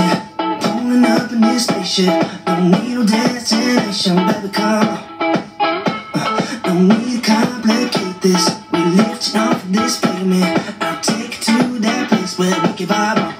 shit. Pulling up in this spaceship. Don't need no destination, baby, come. Uh, don't need to complicate this. We lifting off this pavement. I'll take you to that place where we can vibe.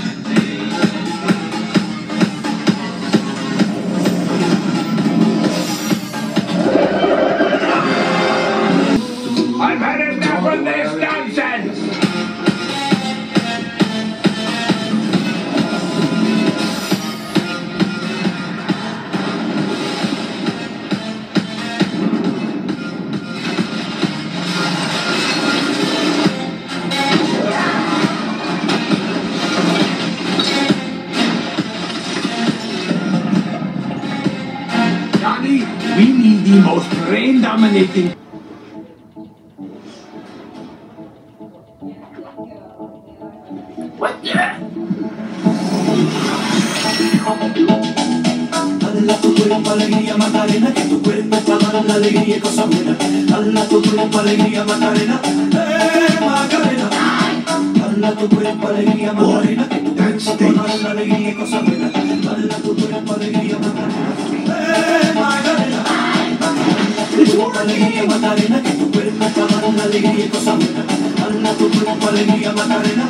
the most brain-dominating What? Yeah. Dala tu cuerpo alegría Macarena, que tu cuerpo es para la alegría buenas. Dala tu cuerpo alegría Macarena, eh Macarena. Tu cuerpo alegría Macarena, que tu cuerpo es para la alegría buenas. Dala tu cuerpo alegría alegría Macarena, que tu cuerpo es para dar la alegría y cosas buenas. Dala tu cuerpo alegría Macarena,